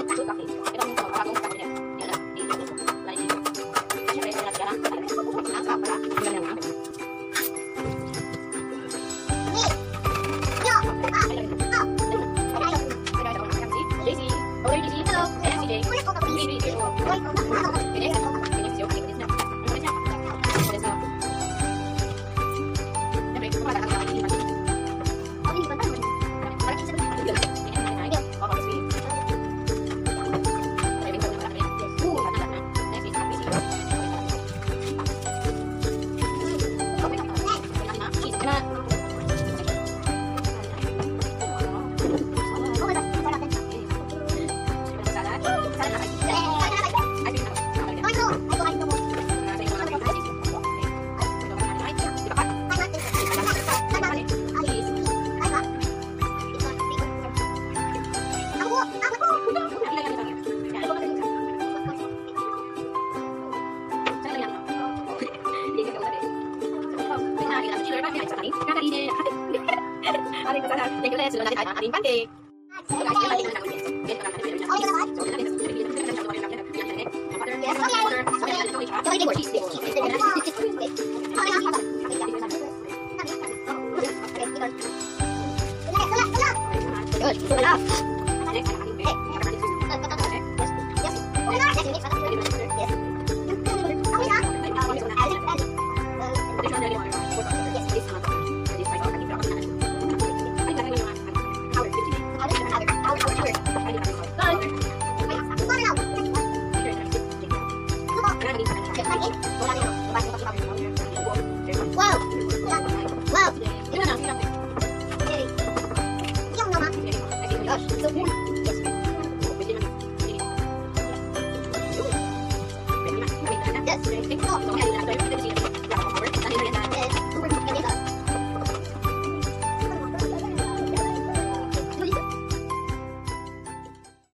Hello, Hello. Wow! 走过